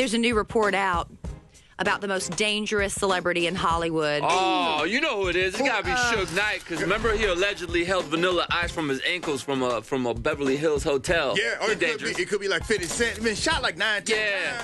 There's a new report out about the most dangerous celebrity in Hollywood. Oh, you know who it is. It's gotta be uh, Suge Knight, because remember he allegedly held vanilla ice from his ankles from a from a Beverly Hills hotel. Yeah, or He it could, dangerous. be, it could be like 50 Cent. He been shot like nine times.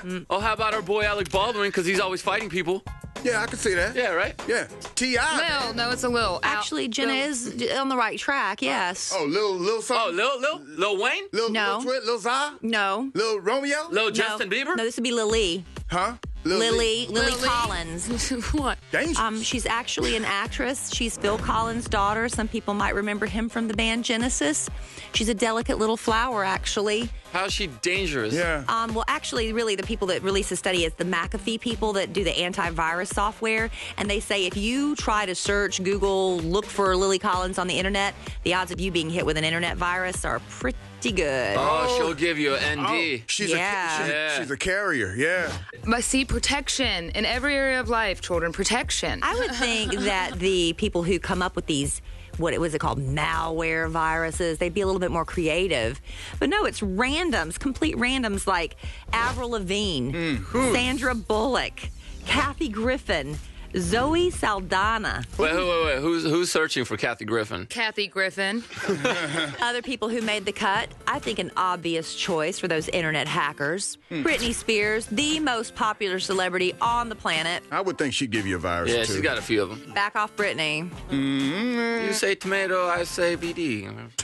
yeah. Oh, how about our boy Alec Baldwin? Because he's always fighting people. Yeah, I can see that. Yeah, right. Yeah. T.I. Lil, no, it's a Lil. Actually, Jenna Lil- is on the right track. Yes. Oh, Lil, Lil Oh, something? Lil Lil Lil Wayne, Lil, No. Lil Twit, Lil Zah? No. Lil Romeo? Lil No. Justin Bieber. No, this would be Lily. Huh? Lil Lily. Lily Lily. Collins. what? Dangerous. Um, she's actually an actress. She's Phil Collins' daughter. Some people might remember him from the band Genesis. She's a delicate little flower, actually. How's she dangerous? yeah. Um, well, actually, really, the people that release the study is the McAfee people that do the antivirus software. And they say if you try to search, Google, look for Lily Collins on the internet, the odds of you being hit with an internet virus are pretty good. Oh, she'll give you an Oh, ND. she's, Yeah. a, she's, Yeah. she's a carrier, yeah. But see, protection in every area of life, children, protection. I would think that the people who come up with these, what it was it called, malware viruses, they'd be a little bit more creative. But no, it's randoms, complete randoms like Avril Lavigne, mm. Sandra Bullock, Kathy Griffin, Zoe Saldana, Wait, wait, wait, wait. Who's who's searching for Kathy Griffin? Kathy Griffin. other people who made the cut. I think an obvious choice for those internet hackers. Hmm. Britney Spears, the most popular celebrity on the planet. I would think she'd give you a virus, Yeah, too. she's got a few of them. Back off Britney. Mm-hmm. You say tomato, I say BD.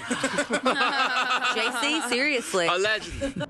JC, seriously. Allegedly.